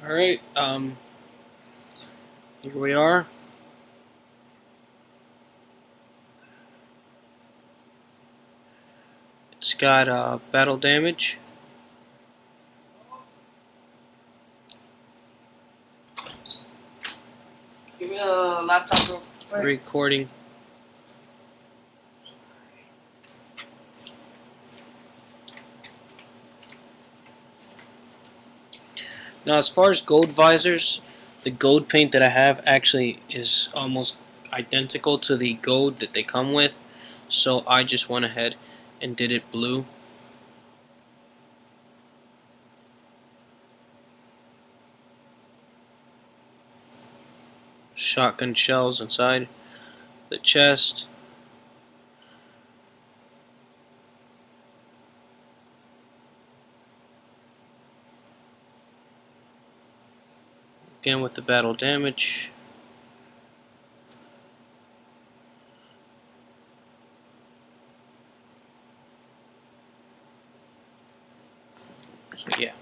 Alright, um, here we are. It's got uh, battle damage. Give me a laptop real quick. Recording. Now, as far as gold visors, the gold paint that I have actually is almost identical to the gold that they come with. So I just went ahead and did it blue. Shotgun shells inside the chest. Again with the battle damage. So yeah.